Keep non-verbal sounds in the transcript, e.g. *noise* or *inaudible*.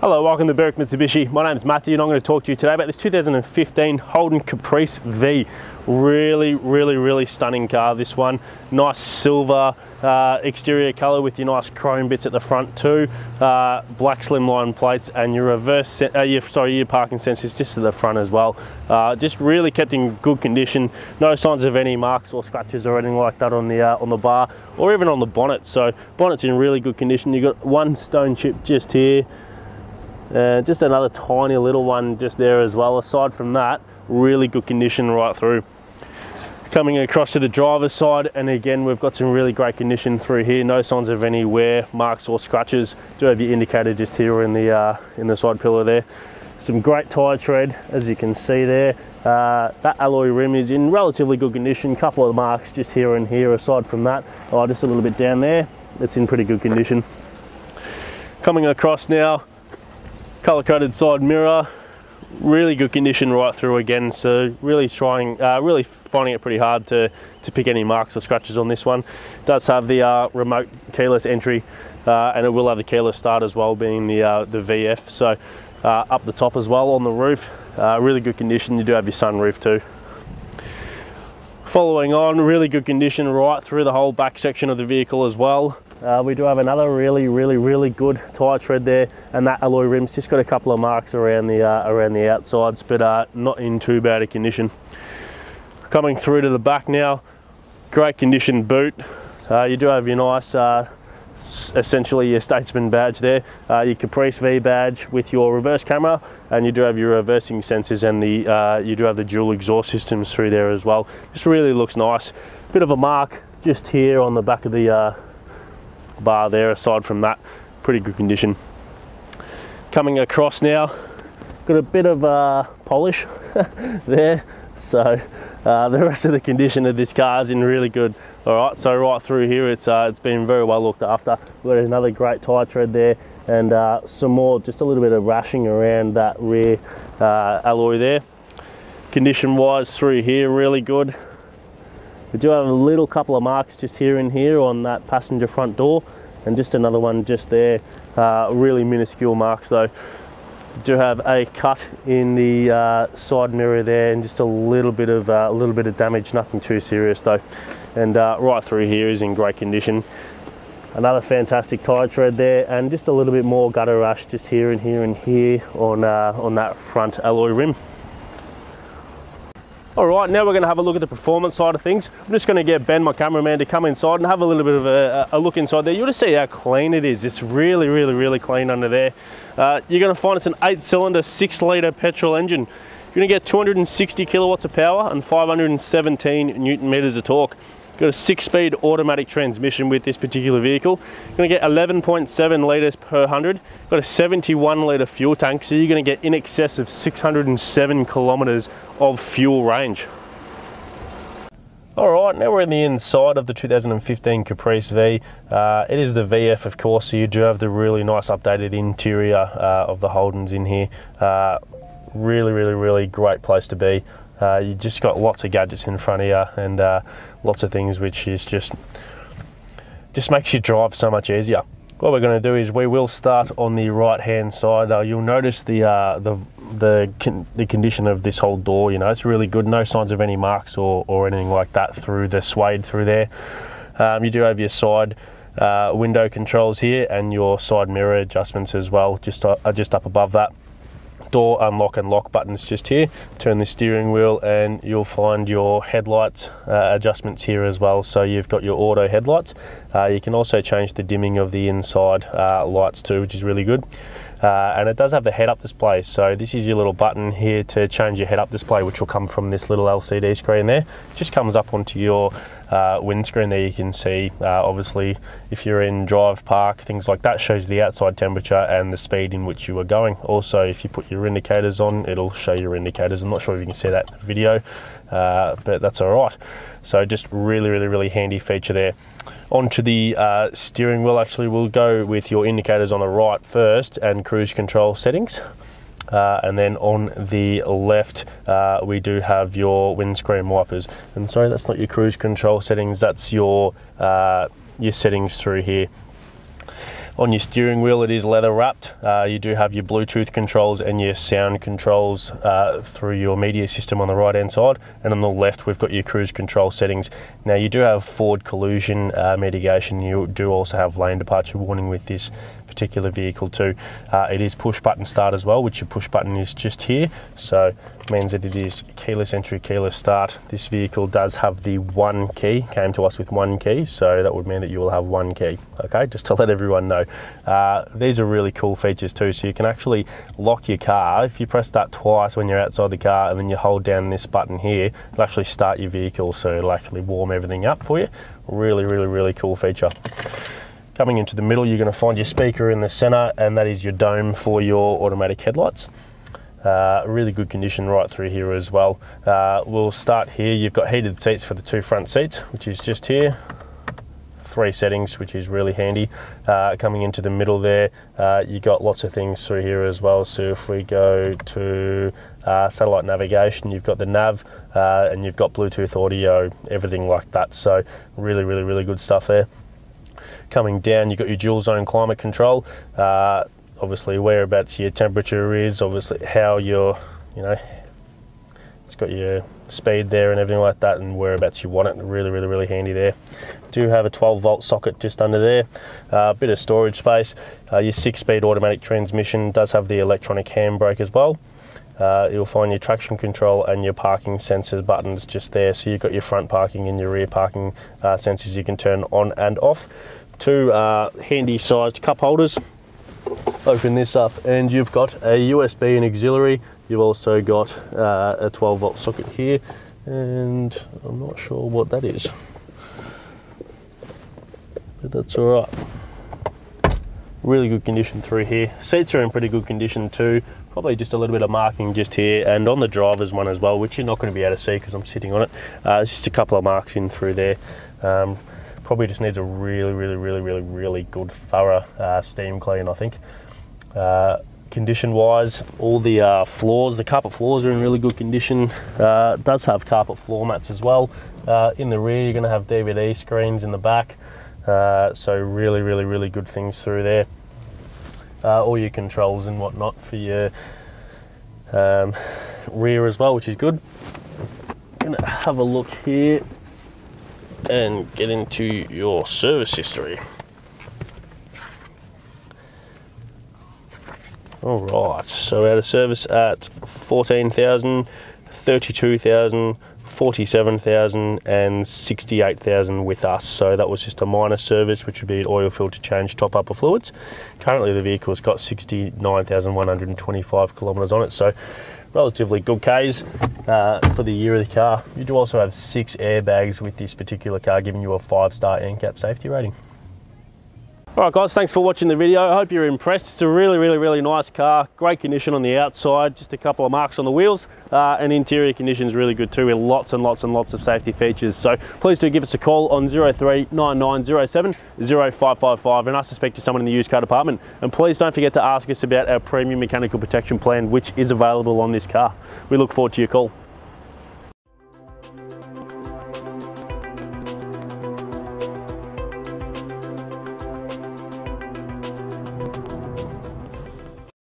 Hello, welcome to Berwick Mitsubishi. My name is Matthew and I'm going to talk to you today about this 2015 Holden Caprice V. Really, really, really stunning car, this one. Nice silver uh, exterior colour with your nice chrome bits at the front too. Uh, black slimline plates and your reverse, uh, your, sorry, your parking sensors just to the front as well. Uh, just really kept in good condition. No signs of any marks or scratches or anything like that on the uh, on the bar or even on the bonnet. So bonnet's in really good condition. You've got one stone chip just here. Uh, just another tiny little one just there as well. Aside from that, really good condition right through. Coming across to the driver's side, and again, we've got some really great condition through here. No signs of any wear, marks or scratches. Do have your indicator just here in the uh, in the side pillar there. Some great tyre tread, as you can see there. Uh, that alloy rim is in relatively good condition. Couple of marks just here and here. Aside from that, oh, just a little bit down there. It's in pretty good condition. Coming across now, color coded side mirror. Really good condition right through again so really trying uh, really finding it pretty hard to to pick any marks or scratches on this one. Does have the uh, remote keyless entry uh, and it will have the keyless start as well being the uh, the VF so uh, up the top as well on the roof. Uh, really good condition. You do have your sunroof too following on really good condition right through the whole back section of the vehicle as well uh, we do have another really, really, really good tyre tread there, and that alloy rim's just got a couple of marks around the uh, around the outsides, but uh, not in too bad a condition. Coming through to the back now, great condition boot. Uh, you do have your nice, uh, essentially your Statesman badge there, uh, your Caprice V badge with your reverse camera, and you do have your reversing sensors and the you do have the dual exhaust systems through there as well. Just really looks nice. Bit of a mark just here on the back of the bar there aside from that pretty good condition coming across now got a bit of uh, polish *laughs* there so uh, the rest of the condition of this car is in really good all right so right through here it's uh, it's been very well looked after we've got another great tire tread there and uh, some more just a little bit of rashing around that rear uh, alloy there condition wise through here really good we do have a little couple of marks just here and here on that passenger front door and just another one just there. Uh, really minuscule marks though. Do have a cut in the uh, side mirror there and just a little bit of uh, a little bit of damage, nothing too serious though. And uh, right through here is in great condition. Another fantastic tyre tread there and just a little bit more gutter rash just here and here and here on, uh, on that front alloy rim. All right, now we're going to have a look at the performance side of things. I'm just going to get Ben, my cameraman, to come inside and have a little bit of a, a look inside there. You'll just see how clean it is. It's really, really, really clean under there. Uh, you're going to find it's an eight-cylinder, six-litre petrol engine. You're going to get 260 kilowatts of power and 517 newton meters of torque. Got a six-speed automatic transmission with this particular vehicle. To get 11.7 litres per 100. Got a 71 litre fuel tank, so you're going to get in excess of 607 kilometres of fuel range. All right, now we're in the inside of the 2015 Caprice V. Uh, it is the VF, of course, so you do have the really nice updated interior uh, of the Holdens in here. Uh, really, really, really great place to be. Uh, you just got lots of gadgets in front of you and uh, lots of things which is just just makes your drive so much easier. What we're going to do is we will start on the right hand side. Uh, you'll notice the uh, the the, con the condition of this whole door. You know, it's really good. No signs of any marks or, or anything like that through the suede through there. Um, you do have your side uh, window controls here and your side mirror adjustments as well, just uh, just up above that door unlock and lock buttons just here. Turn the steering wheel and you'll find your headlights uh, adjustments here as well. So you've got your auto headlights. Uh, you can also change the dimming of the inside uh, lights too, which is really good. Uh, and it does have the head-up display. So this is your little button here to change your head-up display, which will come from this little LCD screen there. It just comes up onto your uh, windscreen there. You can see, uh, obviously, if you're in drive, park, things like that, shows the outside temperature and the speed in which you are going. Also, if you put your indicators on, it'll show your indicators. I'm not sure if you can see that video, uh, but that's all right. So just really, really, really handy feature there. Onto the uh, steering wheel. Actually we'll go with your indicators on the right first and cruise control settings. Uh, and then on the left uh, we do have your windscreen wipers. And sorry that's not your cruise control settings. That's your uh, your settings through here On your steering wheel, it is leather wrapped. Uh, you do have your Bluetooth controls and your sound controls uh, through your media system on the right hand side. And on the left, we've got your cruise control settings. Now, you do have forward collision uh, mitigation. You do also have lane departure warning with this particular vehicle too. Uh, it is push button start as well, which your push button is just here. So means that it is keyless entry, keyless start. This vehicle does have the one key, came to us with one key. So that would mean that you will have one key. Okay, just to let everyone know. Uh, these are really cool features too. So you can actually lock your car. If you press that twice when you're outside the car and then you hold down this button here, it'll actually start your vehicle. So it'll actually warm everything up for you. Really, really, really cool feature. Coming into the middle, you're going to find your speaker in the center, and that is your dome for your automatic headlights. Uh, really good condition right through here as well. Uh, we'll start here. You've got heated seats for the two front seats, which is just here. Three settings, which is really handy. Uh, coming into the middle there, uh, you got lots of things through here as well. So if we go to uh, satellite navigation, you've got the nav, uh, and you've got Bluetooth audio, everything like that. So really, really, really good stuff there. Coming down, you've got your dual zone climate control. Uh, obviously, whereabouts your temperature is, obviously how your, you know, it's got your speed there and everything like that, and whereabouts you want it. Really, really, really handy there. Do have a 12 volt socket just under there. A uh, bit of storage space. Uh, your six-speed automatic transmission does have the electronic handbrake as well. Uh, you'll find your traction control and your parking sensors buttons just there. So you've got your front parking and your rear parking uh, sensors you can turn on and off two uh, handy sized cup holders. Open this up and you've got a USB and auxiliary. You've also got uh, a 12 volt socket here and I'm not sure what that is. But that's all right. Really good condition through here. Seats are in pretty good condition too. Probably just a little bit of marking just here and on the driver's one as well, which you're not going to be able to see because I'm sitting on it. Uh, it's just a couple of marks in through there. Um, probably just needs a really, really, really, really, really good thorough uh, steam clean, I think. Uh, condition wise, all the uh, floors, the carpet floors are in really good condition. Uh, does have carpet floor mats as well. Uh, in the rear, you're going to have DVD screens in the back. Uh, so really, really, really good things through there. all your controls and whatnot for your um, rear as well, which is good. Gonna have a look here and get into your service history. All right, so out of service at 14,000, 32,000, 47,000 and 68,000 with us. So that was just a minor service, which would be an oil filter change, top up of fluids. Currently the vehicle's got 69,125 kilometres on it. So relatively good Ks uh, for the year of the car. You do also have six airbags with this particular car, giving you a five star NCAP safety rating. Alright guys, thanks for watching the video. I hope you're impressed. It's a really, really, really nice car. Great condition on the outside, just a couple of marks on the wheels, uh, and interior conditions really good too, with lots and lots and lots of safety features. So please do give us a call on 039907 0555 and to speak to someone in the used car department. And please don't forget to ask us about our premium mechanical protection plan, which is available on this car. We look forward to your call.